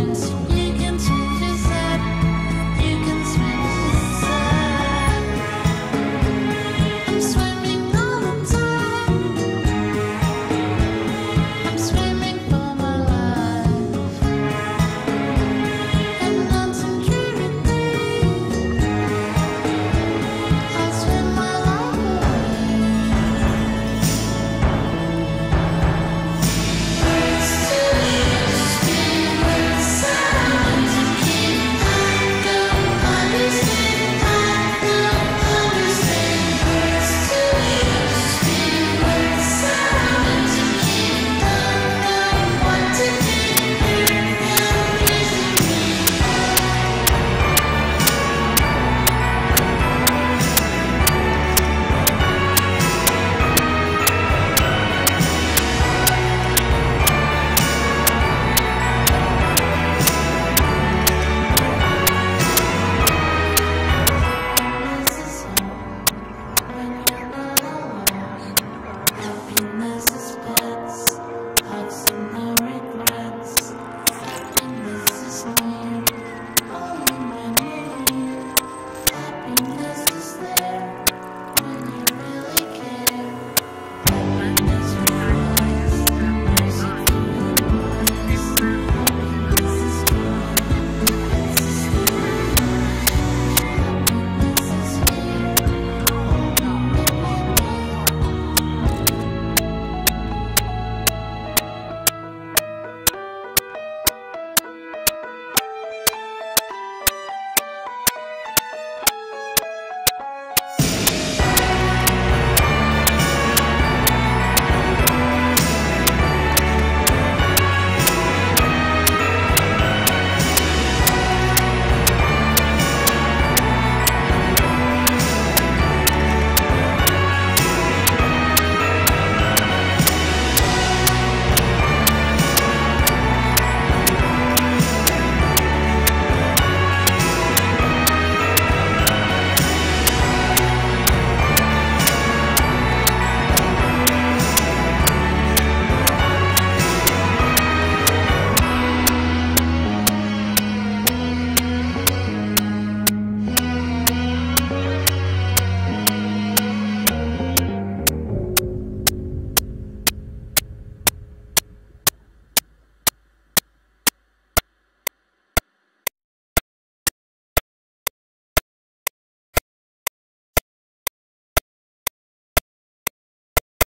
silence